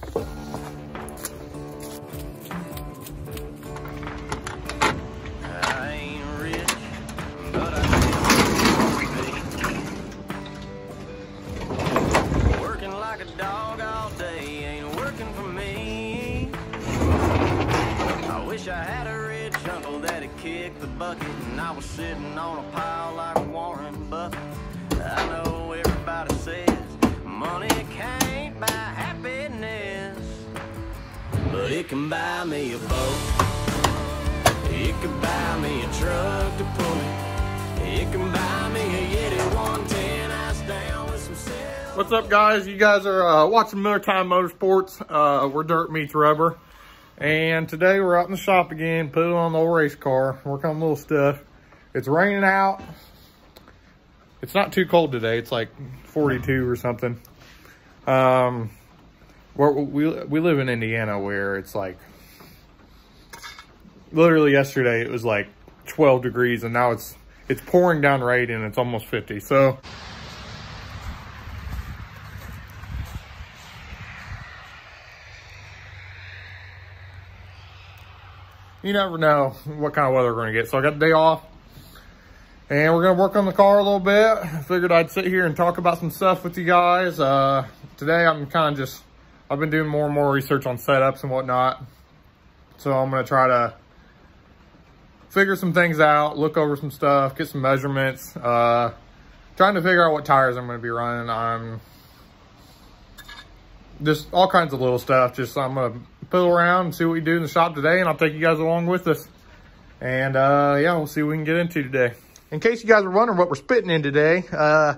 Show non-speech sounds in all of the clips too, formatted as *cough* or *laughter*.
I but it can buy me a boat. It can buy me a truck to pull it. It can buy me a Yeti 110 ass down with some. What's up, guys? You guys are uh, watching Miller Time Motorsports. Uh, we're Dirt Meets Rubber. And today we're out in the shop again, putting on the old race car, working on little stuff. It's raining out. It's not too cold today. It's like 42 or something. Um, we we live in Indiana where it's like literally yesterday it was like 12 degrees and now it's it's pouring down rain and it's almost 50. So you never know what kind of weather we're going to get. So I got the day off and we're going to work on the car a little bit. I figured I'd sit here and talk about some stuff with you guys. Uh, today I'm kind of just, I've been doing more and more research on setups and whatnot. So I'm going to try to figure some things out, look over some stuff, get some measurements, uh, trying to figure out what tires I'm going to be running. I'm just all kinds of little stuff. Just I'm to fiddle around and see what we do in the shop today, and I'll take you guys along with us. And uh, yeah, we'll see what we can get into today. In case you guys are wondering what we're spitting in today, uh,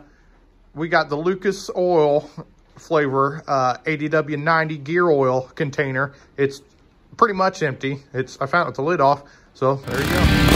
we got the Lucas Oil flavor uh, 80W 90 gear oil container. It's pretty much empty. It's I found it with the lid off. So there you go.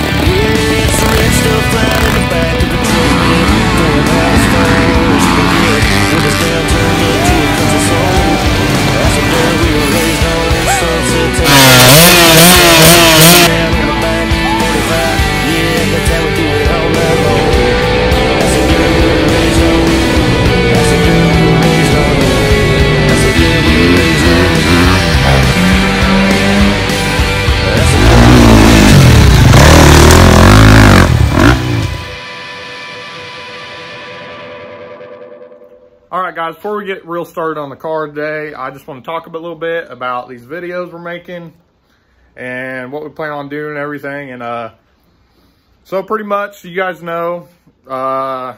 All right, guys, before we get real started on the car today, I just want to talk a little bit about these videos we're making and what we plan on doing and everything. And uh, so pretty much, you guys know, uh,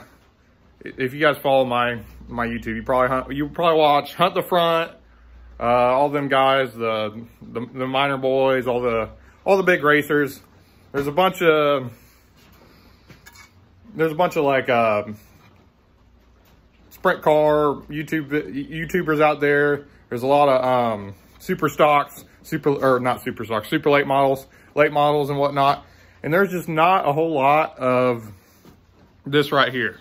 if you guys follow my my YouTube, you probably hunt, you probably watch Hunt the Front, uh, all them guys, the, the the minor boys, all the all the big racers. There's a bunch of there's a bunch of like. Sprint car YouTube YouTubers out there. There's a lot of um, super stocks, super or not super stocks, super late models, late models and whatnot. And there's just not a whole lot of this right here,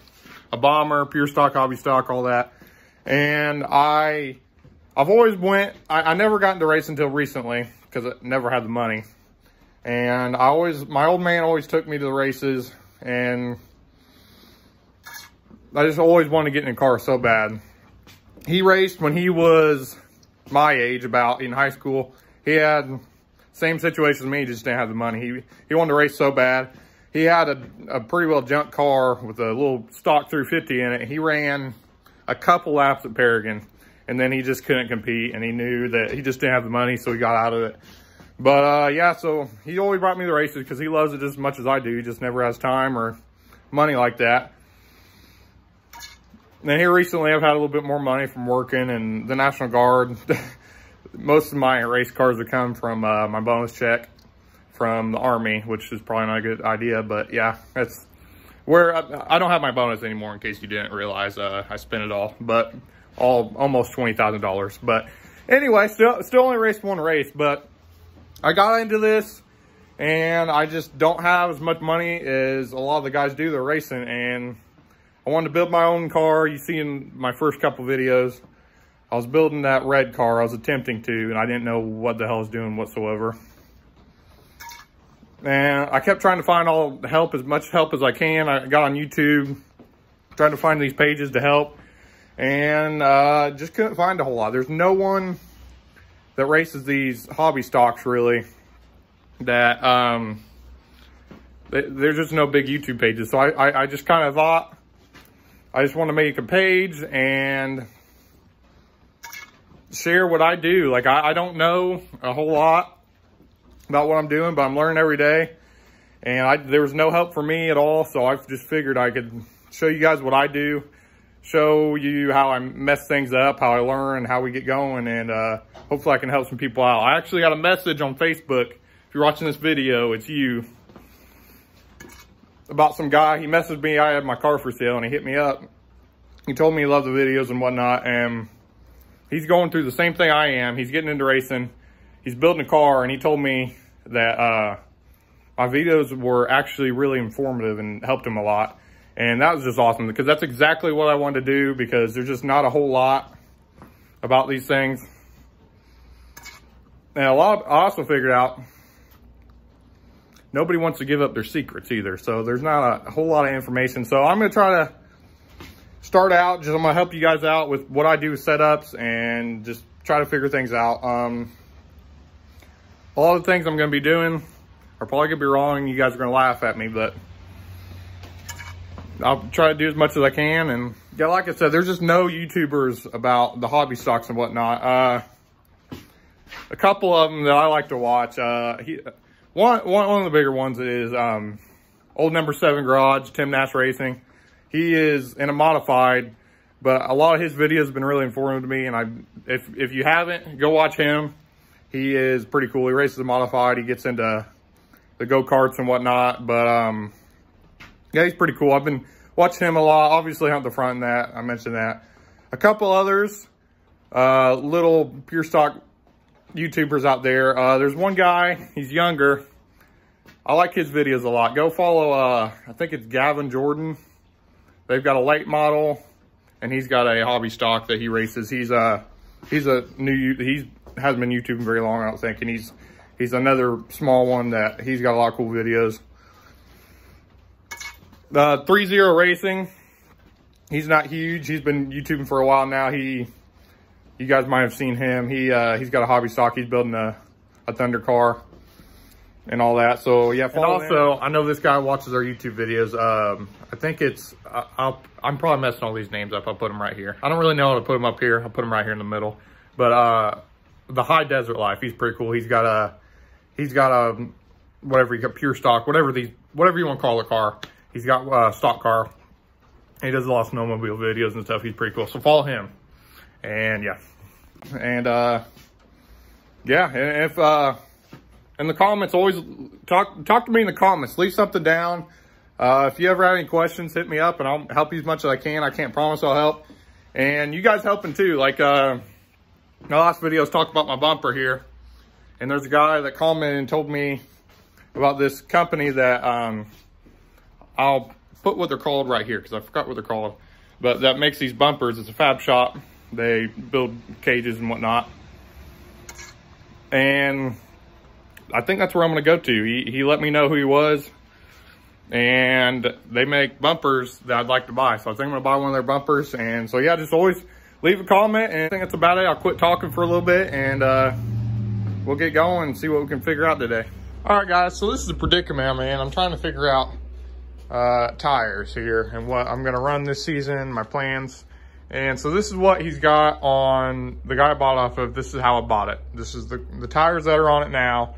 a bomber, pure stock, hobby stock, all that. And I, I've always went. I, I never got into racing until recently because I never had the money. And I always, my old man always took me to the races and I just always wanted to get in a car so bad. He raced when he was my age, about in high school. He had same situation as me, just didn't have the money. He he wanted to race so bad. He had a, a pretty well junk car with a little stock 350 in it. He ran a couple laps at Paragon, and then he just couldn't compete, and he knew that he just didn't have the money, so he got out of it. But uh, yeah, so he always brought me the races because he loves it as much as I do. He just never has time or money like that. Then here recently, I've had a little bit more money from working and the National Guard. *laughs* Most of my race cars have come from uh, my bonus check from the Army, which is probably not a good idea. But yeah, that's where I, I don't have my bonus anymore. In case you didn't realize, uh, I spent it all, but all almost twenty thousand dollars. But anyway, still still only raced one race, but I got into this and I just don't have as much money as a lot of the guys do. They're racing and I wanted to build my own car. You see in my first couple videos, I was building that red car. I was attempting to, and I didn't know what the hell I was doing whatsoever. And I kept trying to find all the help, as much help as I can. I got on YouTube, trying to find these pages to help, and uh, just couldn't find a whole lot. There's no one that races these hobby stocks really that um, there's just no big YouTube pages. So I, I, I just kind of thought I just want to make a page and share what I do. Like I, I don't know a whole lot about what I'm doing, but I'm learning every day. And I, there was no help for me at all. So I just figured I could show you guys what I do, show you how I mess things up, how I learn, how we get going. And uh, hopefully I can help some people out. I actually got a message on Facebook. If you're watching this video, it's you. About some guy, he messaged me, I had my car for sale and he hit me up. He told me he loved the videos and whatnot. And he's going through the same thing I am. He's getting into racing. He's building a car, and he told me that uh, my videos were actually really informative and helped him a lot. And that was just awesome because that's exactly what I wanted to do because there's just not a whole lot about these things. And a lot, of, I also figured out nobody wants to give up their secrets either. So there's not a whole lot of information. So I'm going to try to start out, just I'm gonna help you guys out with what I do with setups and just try to figure things out. Um, a lot of the things I'm gonna be doing are probably gonna be wrong. You guys are gonna laugh at me, but I'll try to do as much as I can. And yeah, like I said, there's just no YouTubers about the hobby stocks and whatnot. Uh, a couple of them that I like to watch. Uh, he, one, one, one of the bigger ones is um, Old Number 7 Garage, Tim Nash Racing. He is in a modified, but a lot of his videos have been really informative to me. And I, if, if you haven't, go watch him. He is pretty cool. He races a modified. He gets into the go-karts and whatnot. But, um, yeah, he's pretty cool. I've been watching him a lot. Obviously, Hunt the Front and that. I mentioned that. A couple others, uh, little pure stock YouTubers out there. Uh, there's one guy, he's younger. I like his videos a lot. Go follow, uh, I think it's Gavin Jordan. They've got a late model, and he's got a hobby stock that he races. He's a he's a new he's hasn't been YouTubing very long, I don't think, and he's he's another small one that he's got a lot of cool videos. Uh, three zero racing. He's not huge. He's been YouTubing for a while now. He, you guys might have seen him. He uh, he's got a hobby stock. He's building a a Thunder car and all that. So yeah, and also. I know this guy watches our YouTube videos. Um, I think it's I, am probably messing all these names up. I'll put them right here. I don't really know how to put them up here. I'll put them right here in the middle. But uh, the High Desert Life, he's pretty cool. He's got a he's got a whatever he got pure stock, whatever these whatever you want to call a car. He's got a stock car. He does a lot of snowmobile videos and stuff. He's pretty cool. So follow him. And yeah. And uh yeah, if uh in the comments, always talk talk to me in the comments. Leave something down. Uh, if you ever have any questions, hit me up and I'll help you as much as I can. I can't promise I'll help. And you guys helping too. Like uh, my last video, videos talked about my bumper here. And there's a guy that commented and told me about this company that um, I'll put what they're called right here because I forgot what they're called. But that makes these bumpers. It's a fab shop. They build cages and whatnot. And I think that's where I'm going to go to. He, he let me know who he was. And they make bumpers that I'd like to buy. So I think I'm going to buy one of their bumpers. And so, yeah, just always leave a comment. And I think that's about it. I'll quit talking for a little bit. And uh, we'll get going and see what we can figure out today. All right, guys. So this is a predicament, man. I'm trying to figure out uh, tires here and what I'm going to run this season, my plans. And so this is what he's got on the guy I bought off of. This is how I bought it. This is the, the tires that are on it now.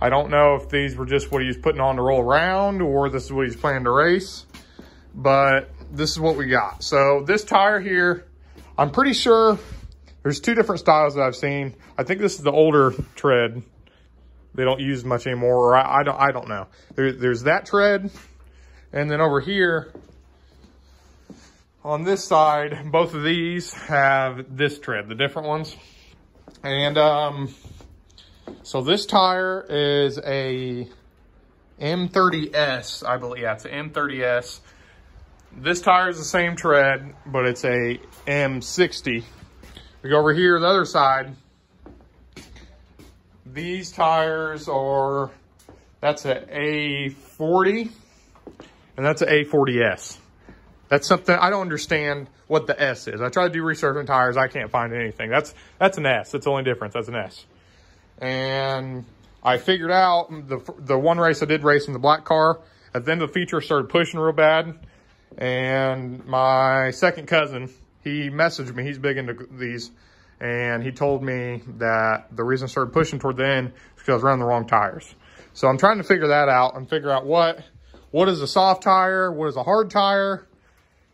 I don't know if these were just what he was putting on to roll around or this is what he's planning to race, but this is what we got. So this tire here, I'm pretty sure there's two different styles that I've seen. I think this is the older tread. They don't use much anymore, or I, I don't, I don't know. There, there's that tread, and then over here, on this side, both of these have this tread, the different ones. And um, so this tire is a M30S, I believe. Yeah, it's an M30S. This tire is the same tread, but it's a M60. We go over here, the other side. These tires are, that's a A40, and that's an A40S. That's something I don't understand what the S is. I try to do research on tires. I can't find anything. That's that's an S. That's the only difference. That's an S. And I figured out the the one race I did race in the black car. At the end the feature, started pushing real bad. And my second cousin, he messaged me. He's big into these. And he told me that the reason I started pushing toward the end is because I was running the wrong tires. So I'm trying to figure that out and figure out what what is a soft tire, what is a hard tire,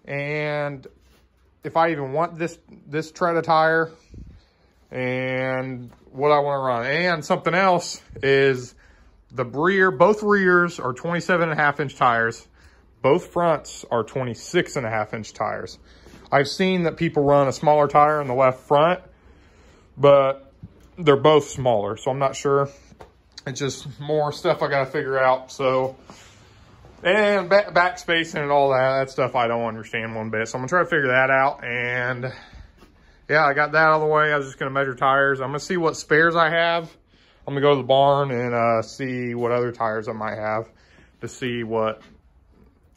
and if I even want this this tread of tire, and what I want to run. And something else is the rear, both rears are 27 and a half inch tires. Both fronts are 26 and a half inch tires. I've seen that people run a smaller tire in the left front, but they're both smaller, so I'm not sure. It's just more stuff I got to figure out. So, and back, back spacing and all that, that stuff I don't understand one bit. So I'm gonna try to figure that out. And yeah, I got that out of the way. I was just gonna measure tires. I'm gonna see what spares I have. I'm gonna go to the barn and uh, see what other tires I might have to see what,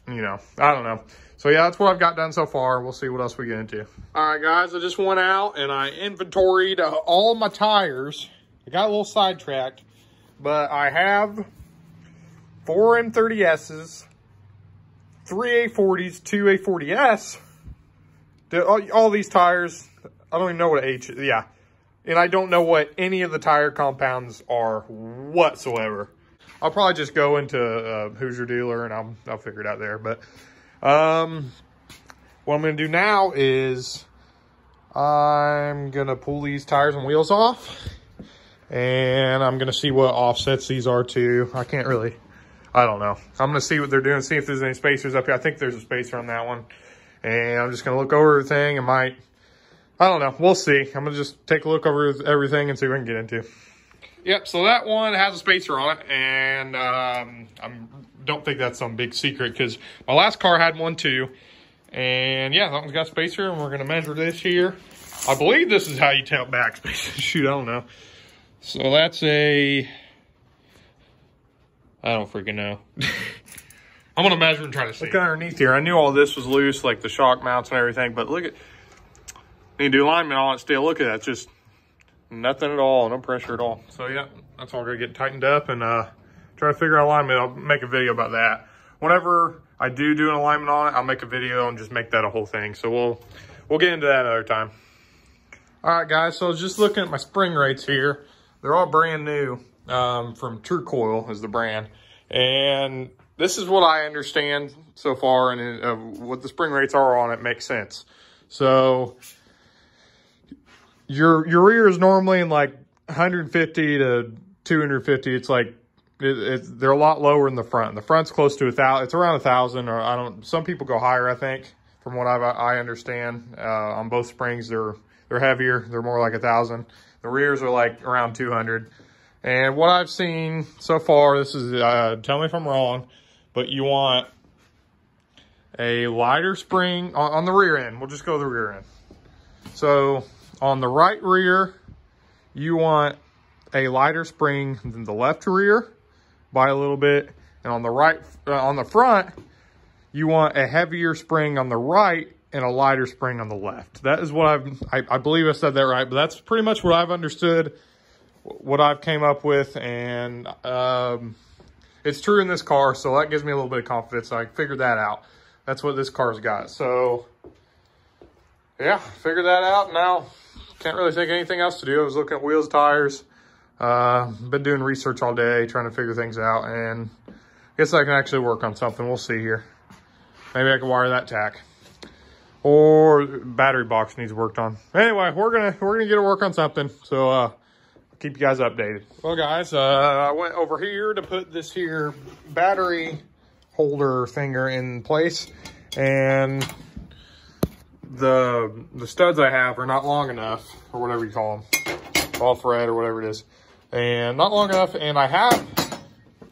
you know, I don't know. So yeah, that's what I've got done so far. We'll see what else we get into. All right, guys, I just went out and I inventoried uh, all my tires. I got a little sidetracked, but I have four M30Ss, three A40s, two A40S. All, all these tires, I don't even know what H is. Yeah. And I don't know what any of the tire compounds are whatsoever. I'll probably just go into uh, Hoosier Dealer and I'll, I'll figure it out there. But um, what I'm going to do now is I'm going to pull these tires and wheels off. And I'm going to see what offsets these are to. I can't really I don't know. I'm going to see what they're doing, see if there's any spacers up here. I think there's a spacer on that one. And I'm just going to look over everything and might, I don't know. We'll see. I'm going to just take a look over everything and see what I can get into. Yep, so that one has a spacer on it. And um, I don't think that's some big secret because my last car had one too. And yeah, that one's got spacer and we're going to measure this here. I believe this is how you tell back spacer. Shoot, I don't know. So that's a I don't freaking know. *laughs* I'm gonna measure and try to see. Look underneath here. I knew all this was loose, like the shock mounts and everything, but look at, need to do alignment on it still. Look at that, just nothing at all, no pressure at all. So yeah, that's all gonna get tightened up and uh, try to figure out alignment. I'll make a video about that. Whenever I do do an alignment on it, I'll make a video and just make that a whole thing. So we'll, we'll get into that another time. All right, guys, so I was just looking at my spring rates here. They're all brand new um, from Tru-Coil is the brand. And this is what I understand so far and uh, what the spring rates are on it makes sense. So your, your rear is normally in like 150 to 250. It's like, it, they're a lot lower in the front. The front's close to a thousand. It's around a thousand or I don't, some people go higher, I think, from what I've, I understand. Uh, on both springs, they're, they're heavier. They're more like a thousand. The rears are like around 200. And what I've seen so far, this is, uh, tell me if I'm wrong, but you want a lighter spring on, on the rear end. We'll just go the rear end. So on the right rear, you want a lighter spring than the left rear by a little bit. And on the right, uh, on the front, you want a heavier spring on the right and a lighter spring on the left. That is what I've, I, I believe I said that right, but that's pretty much what I've understood what I've came up with and um, it's true in this car. So that gives me a little bit of confidence. I figured that out. That's what this car's got. So yeah, figured that out. Now can't really think anything else to do. I was looking at wheels, tires, uh, been doing research all day, trying to figure things out. And I guess I can actually work on something. We'll see here. Maybe I can wire that tach or battery box needs worked on. Anyway, we're gonna we're gonna get to work on something. So uh, keep you guys updated. Well, guys, uh, I went over here to put this here battery holder finger in place, and the the studs I have are not long enough, or whatever you call them, ball thread or whatever it is, and not long enough. And I have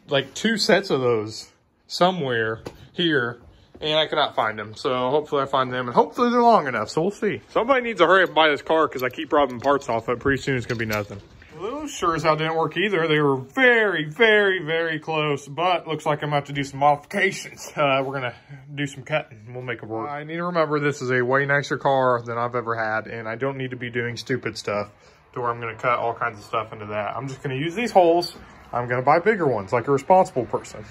like two sets of those somewhere here and I cannot find them. So hopefully I find them and hopefully they're long enough. So we'll see. Somebody needs to hurry up and buy this car because I keep robbing parts off it. Pretty soon it's going to be nothing. Those sure as hell didn't work either. They were very, very, very close, but looks like I'm about to do some modifications. *laughs* Uh, we're gonna do some cutting. We'll make it work. I need to remember this is a way nicer car than I've ever had, and I don't need to be doing stupid stuff to where I'm gonna cut all kinds of stuff into that. I'm just gonna use these holes. I'm gonna buy bigger ones like a responsible person.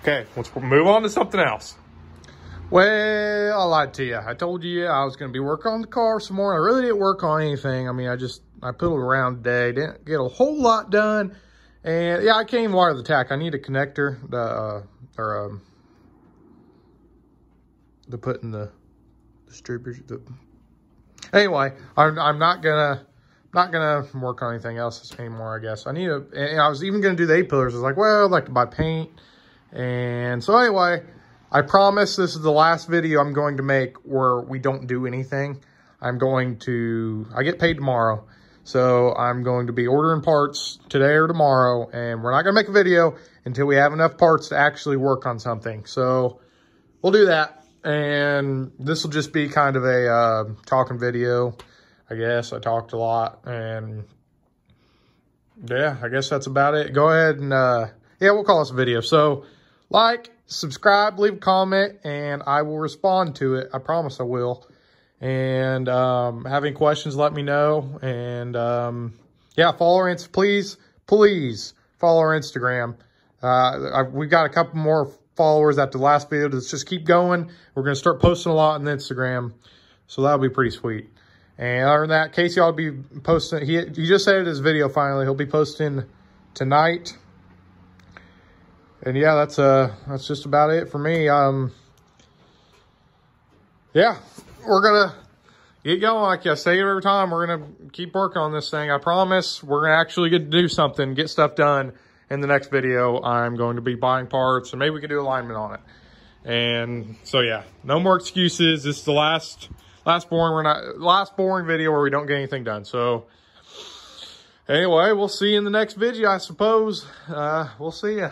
Okay, let's move on to something else. Well, I lied to you. I told you I was going to be working on the car some more. I really didn't work on anything. I mean, I just, I put it around today. Didn't get a whole lot done. And yeah, I can't even wire the tach. I need a connector, the, uh, or, um, to put in the distributor. The... Anyway, I'm, I'm not gonna, not gonna work on anything else anymore, I guess. I need a, I was even gonna do the A-pillars. I was like, well, I'd like to buy paint. And so anyway, I promise this is the last video I'm going to make where we don't do anything. I'm going to, I get paid tomorrow. So I'm going to be ordering parts today or tomorrow. And we're not going to make a video until we have enough parts to actually work on something. So we'll do that. And this will just be kind of a uh, talking video. I guess I talked a lot. And yeah, I guess that's about it. Go ahead and, uh, yeah, we'll call this a video. So like, subscribe, leave a comment, and I will respond to it. I promise I will. And um, having questions, let me know. And um, yeah, follow our Insta, please, please follow our Instagram. Uh, we got a couple more followers after the last video. Let's just keep going. We're going to start posting a lot on Instagram. So that'll be pretty sweet. And other than that, Casey will be posting. He, he just edited his video finally. He'll be posting tonight and yeah, that's uh that's just about it for me. Um, yeah, we're gonna get going. Like I say every time, we're gonna keep working on this thing. I promise. We're gonna actually get to do something, get stuff done. In the next video, I'm going to be buying parts, and maybe we can do alignment on it. And so yeah, no more excuses. This is the last last boring we're not last boring video where we don't get anything done. So anyway, we'll see you in the next video, I suppose. Uh, we'll see you.